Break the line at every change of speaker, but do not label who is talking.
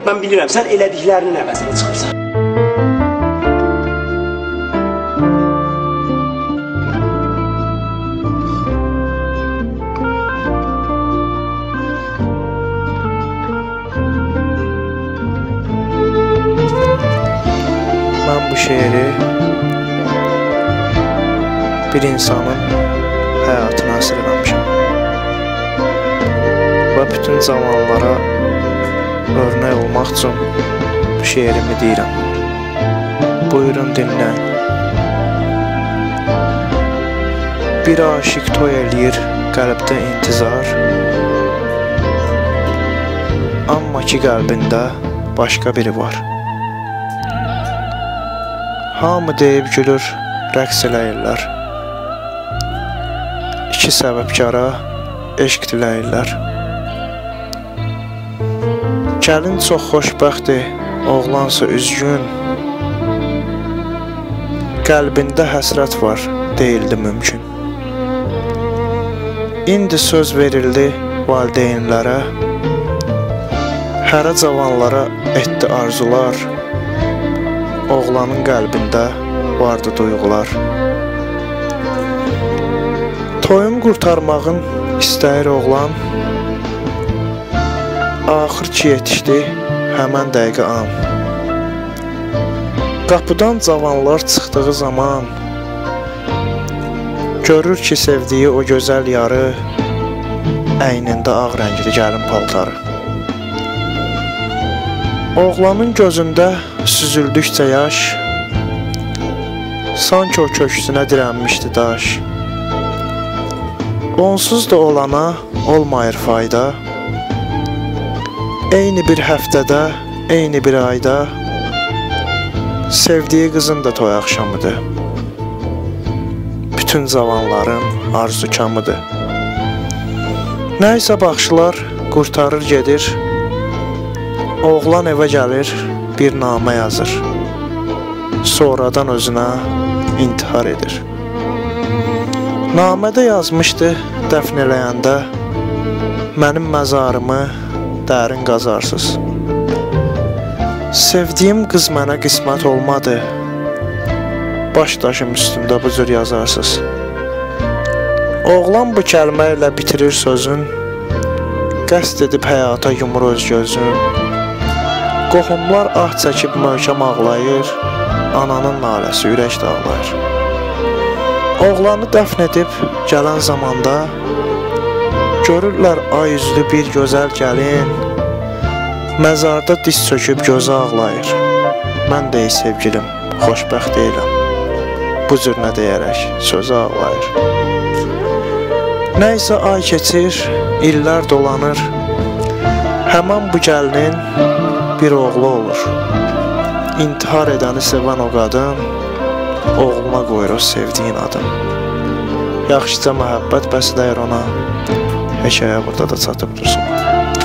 Mən bilirəm, sən elədiklərinin əvəzinə çıxırsan.
Mən bu şeiri bir insanın həyatına əsr eləmişəm. Və bütün zamanlara örnək olmaq üçün şeirimi deyirəm. Buyurun dinləyin. Bir aşiq toy eləyir qəlbdə intizar. Amma ki qəlbində başqa biri var. Hamı deyib gülür, rəqs eləyirlər. İki səbəbkara eşq diləyirlər. Gəlin çox xoşbəxtdir, oğlansa üzgün. Qəlbində həsrət var, deyildi mümkün. İndi söz verildi valideynlərə. Hərə cavanlara etdi arzular. Oğlanın qəlbində vardı duyğular. Toyum qurtarmağın istəyir oğlan. Axır ki yetişdi həmən dəqiqə an. Qapıdan cavanlar çıxdığı zaman görür ki sevdiyi o gözəl yarı əynində ağ rəngli gəlin paltarı. Oğlanın gözündə süzüldükcə yaş sanki o köksünə dirənmişdi daş. Onsuz da olana olmayır fayda. Eyni bir həftədə, eyni bir ayda sevdiyi qızın da toy axşamıdır. Bütün cavanların arzukamıdır. Nəysə baxışlar qurtarır gedir. Oğlan evə gəlir, bir namə yazır. Sonradan özünə intihar edir. Namədə yazmışdı dəfn eləyəndə mənim məzarımı dərin qazarsız. Sevdiyim qız mənə qismət olmadı. Baş daşım üstündə bu cür yazarsız. Oğlan bu kəlmə ilə bitirir sözün. Qəsd edib həyata yumur öz gözün. Qohumlar ah çəkib möhkəm ağlayır. Ananın naləsi ürək dağlayır. Oğlanı dəfn edib gələn zamanda görürlər ay üzlü bir gözəl gəlin. Məzarda diz çöküb gözü ağlayır. Mən də ey sevgilim, xoşbəxt deyiləm. Bu cür nə deyərək sözü ağlayır. Nəysə ay keçir, illər dolanır. Həmən bu gəlinin bir oğlu olur. İntihar edəni sevən o qadın oğluna qoyur o sevdiyin adın. Yaxşıca məhəbbət bəsləyir ona hekayə burada da çatıb dursun.